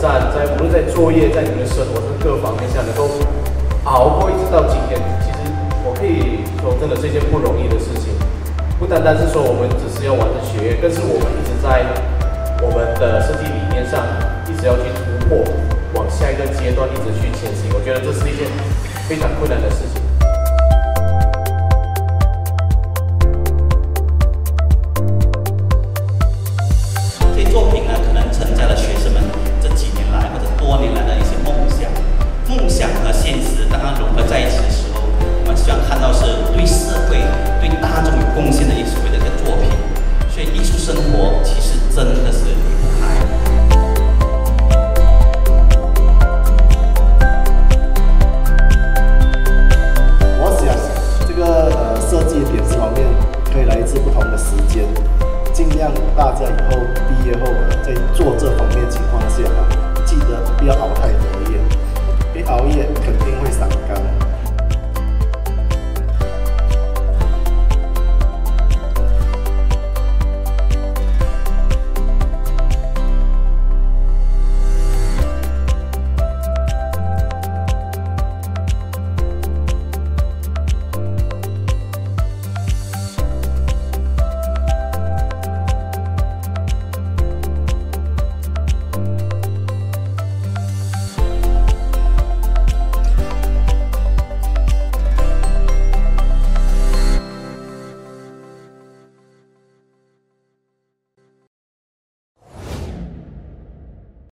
管各样的挑战，在无论在作业，在你们的生活各方面下，能够熬过一直到今天，其实我可以说，真的是一件不容易的事情。不单单是说我们只是要完成学业，更是我们一直在我们的设计理念上，一直要去突破，往下一个阶段一直去前行。我觉得这是一件非常困难的事情。让大家以后。